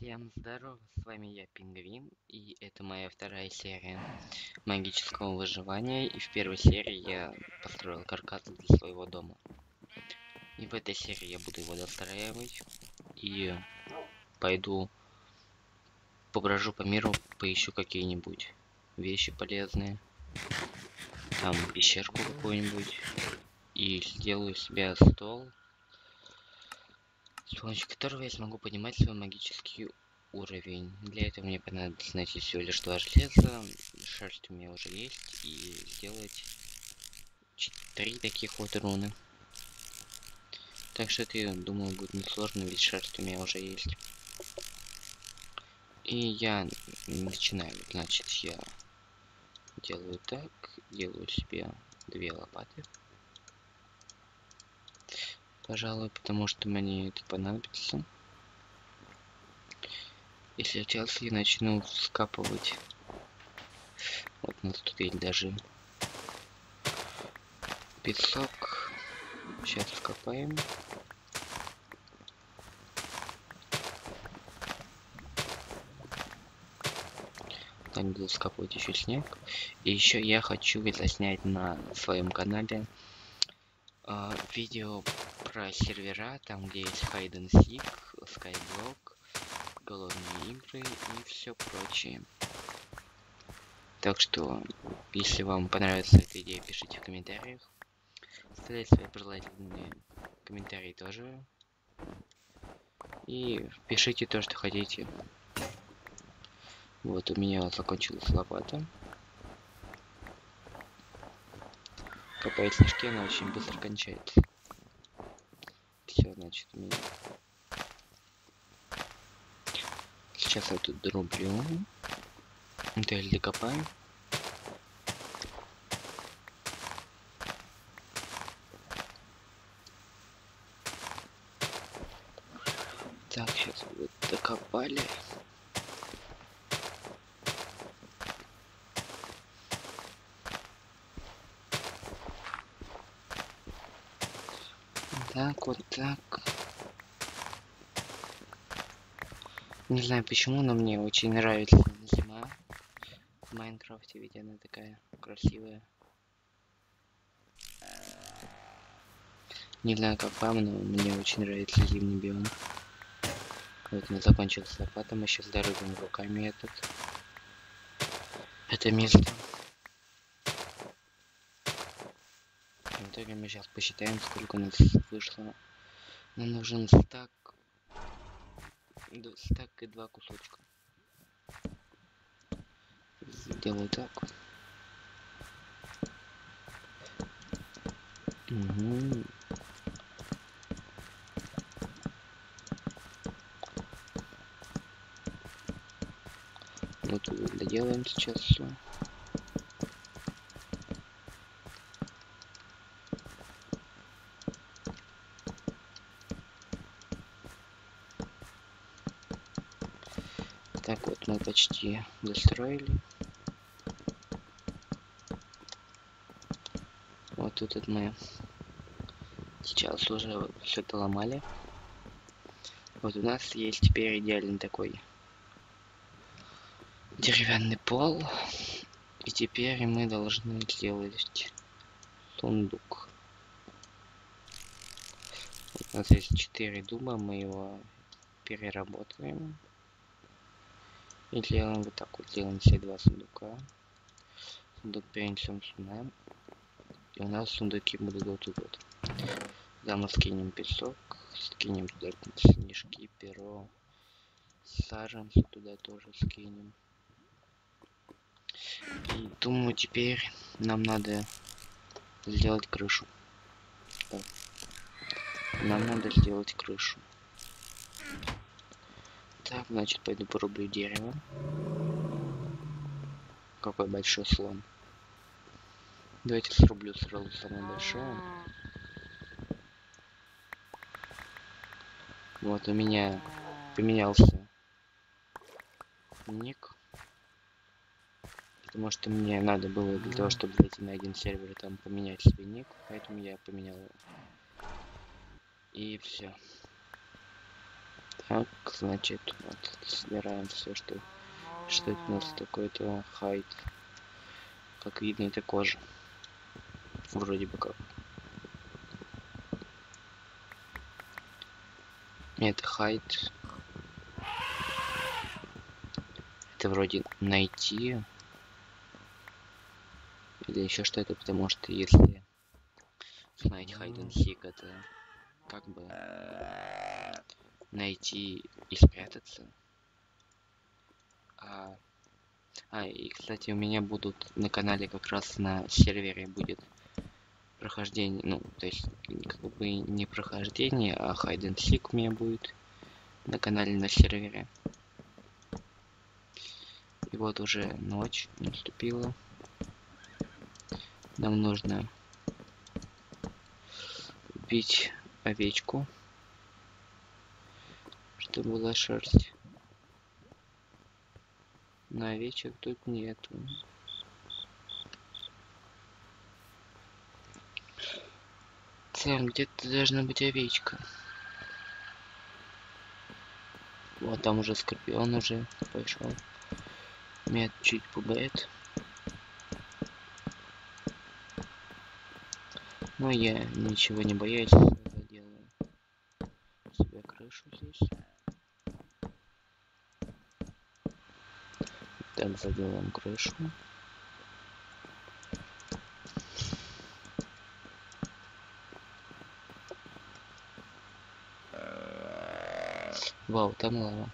Всем здорова, с вами я, Пингвин, и это моя вторая серия магического выживания, и в первой серии я построил каркас для своего дома. И в этой серии я буду его достраивать, и пойду поброжу по миру, поищу какие-нибудь вещи полезные, там пещерку какую-нибудь, и сделаю себе стол, с помощью которого я смогу поднимать свой магический уровень. Для этого мне понадобится найти всего лишь два железа, шерсть у меня уже есть, и сделать три таких вот руны. Так что это, думаю, будет несложно, ведь шерсть у меня уже есть. И я начинаю. Значит, я делаю так, делаю себе две лопаты пожалуй, потому что мне это понадобится. Если сейчас я начну скапывать. Вот у нас тут есть даже песок. Сейчас скопаем. Там буду скапывать еще снег. И еще я хочу это снять на своем канале э, видео про сервера, там где есть Hide and Seek, голодные игры и все прочее. Так что, если вам понравится эта идея, пишите в комментариях. Оставляйте свои пожелательные комментарии тоже. И пишите то, что хотите. Вот у меня закончилась лопата. Копать снежки, она очень быстро кончается значит, меня. Сейчас я тут дроблю. Далее докопаем. Так, сейчас вот докопали. Так, вот так. Не знаю почему, но мне очень нравится зима в Майнкрафте, ведь она такая красивая. Не знаю как вам, но мне очень нравится зимний биом. Вот мы закончился лопата, мы сейчас дорубим руками этот. Это место. В итоге мы сейчас посчитаем, сколько у нас вышло. Нам нужен стак. Стак и два кусочка. Сделаю так. Угу. Вот доделаем сейчас все. Так вот, мы почти достроили. Вот тут вот мы сейчас уже все это ломали. Вот у нас есть теперь идеальный такой деревянный пол. И теперь мы должны сделать сундук. У нас есть 4 дуба, мы его переработаем. И делаем вот так вот, делаем все два сундука. Сундук перенесем сюда. И у нас сундуки будут вот тут вот. Туда мы скинем песок, скинем туда снежки, перо, саженцы туда тоже скинем. И думаю, теперь нам надо сделать крышу. Так. Нам надо сделать крышу. Так, значит, пойду порублю дерево. Какой большой слон. Давайте срублю сразу самое большое. Вот у меня поменялся ник. Потому что мне надо было для того, чтобы зайти на один сервер там поменять свой ник. Поэтому я поменял его. И все. Так, значит, собираем все, что что это у нас такой-то хайт. Как видно, это кожа. Вроде бы как. Это хайт. Это вроде найти. Или еще что-то, потому что если смотреть hide and это как бы найти и спрятаться. А, а, и, кстати, у меня будут на канале как раз на сервере будет прохождение, ну, то есть, как бы не прохождение, а hide and seek у меня будет на канале на сервере. И вот уже ночь наступила. Нам нужно убить овечку, чтобы была шерсть. На овечек тут нету. Там где-то должна быть овечка. Вот там уже скорпион уже пошел. Меня чуть пугает. Но я ничего не боюсь, делаю себе крышу здесь. Так, заделаем крышу. Вау, там лава.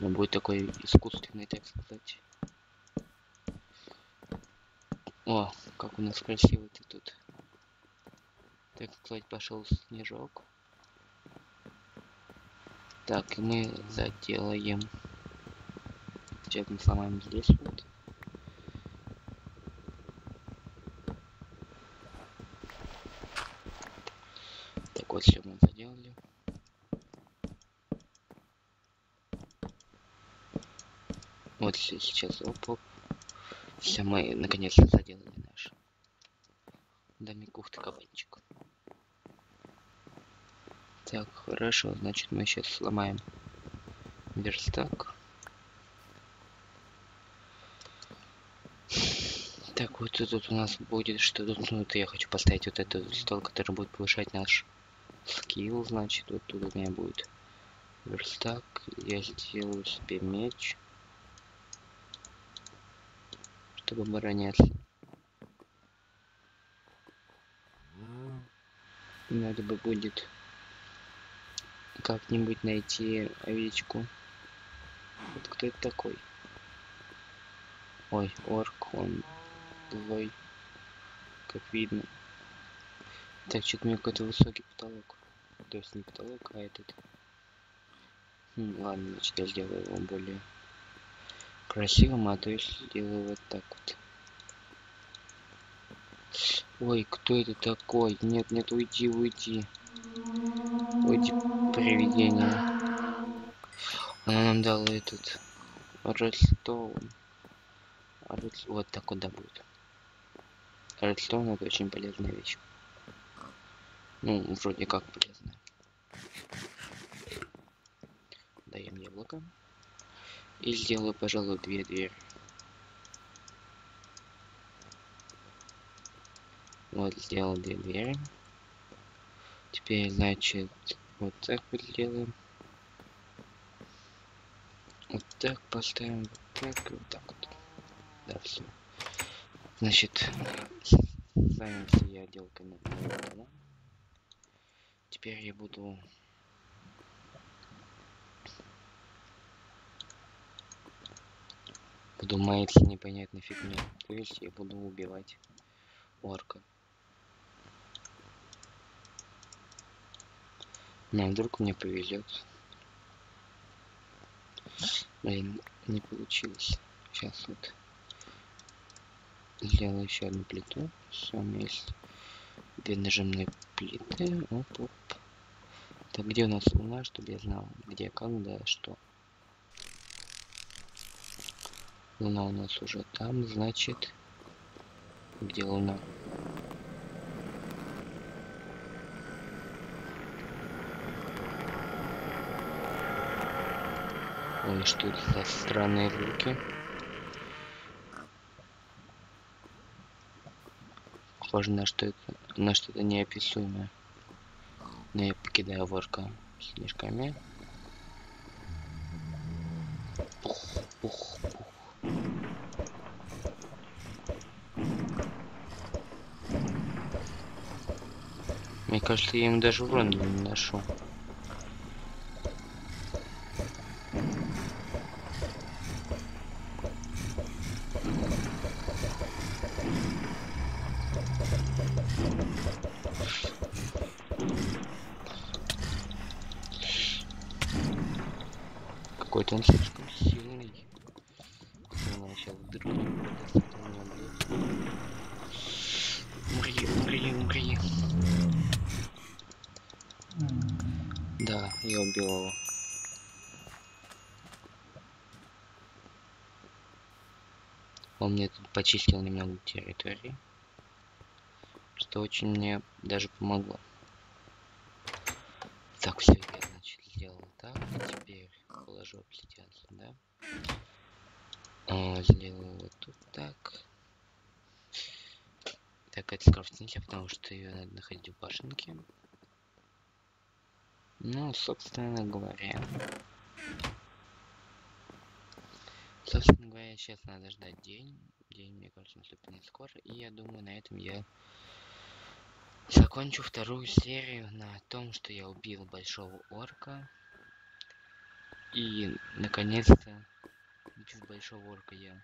Ну, будет такой искусственный, так сказать. О, как у нас красиво ты тут. Так сказать, пошел снежок. Так, и мы заделаем. Сейчас мы сломаем здесь вот. Так вот, все мы заделали. Вот все сейчас оп, -оп. Все, мы наконец-то заделали наш домик. Ух кабанчик. Так, хорошо, значит мы сейчас сломаем верстак. Так, вот тут у нас будет что тут, ну, это я хочу поставить вот этот стол, который будет повышать наш скилл, значит, вот тут у меня будет верстак, я сделаю себе меч, чтобы обороняться. Надо бы будет как-нибудь найти овечку. Вот кто это такой? Ой, орк, он Давай. Как видно. Так, что-то у меня какой-то высокий потолок. То есть не потолок, а этот. Хм, ладно, значит я сделаю его более красивым, а то есть сделаю вот так вот. Ой, кто это такой? Нет, нет, уйди, уйди. Уйди, привидение. Она нам дала этот Редстоун. Вот так вот да будет. Редстоун это очень полезная вещь. Ну, вроде как полезная. Даем яблоко. И сделаю, пожалуй, две двери. Вот, сделал две двери. Теперь, значит, вот так вот сделаем. Вот так поставим, вот так, вот так вот. Да, все. Значит, занялся я дома. Теперь я буду буду маяться непонятной фигней. То есть я буду убивать орка. На вдруг мне повезет. Блин, не получилось. Сейчас вот сделаю еще одну плиту. Все, у меня есть две нажимные плиты. Оп, оп. Так, где у нас луна, чтобы я знал, где, когда, что. Луна у нас уже там, значит, где луна? Ой, что это за странные звуки? Похоже на что это на что-то неописуемое. Но я покидаю ворка снежками. Пух, пух, пух. Мне кажется, я им даже урон не наношу. Какой-то он слишком сильный. Она сейчас вдруг не продаст, это у меня будет. Умри, умри, умри. Да, я убил его. Он мне тут почистил немного территории. Что очень мне даже помогло. Так, все, я, значит, сделал так. Теперь положу обсидиан сюда. О, сделаю вот тут так. Так, это скрафтить нельзя, потому что ее надо находить в башенке. Ну, собственно говоря. Собственно говоря, сейчас надо ждать день. День, мне кажется, наступит скоро. И я думаю, на этом я закончу вторую серию на том, что я убил большого орка. И, наконец-то, убив большого орка, я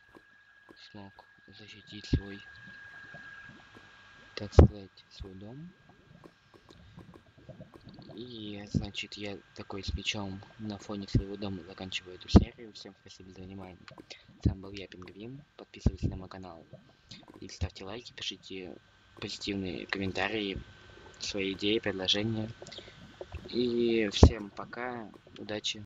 смог защитить свой, так сказать, свой дом. И, значит, я такой с мечом на фоне своего дома заканчиваю эту серию. Всем спасибо за внимание. С вами был я, Пингвин. Подписывайтесь на мой канал. И ставьте лайки, пишите позитивные комментарии, свои идеи, предложения. И всем пока, удачи.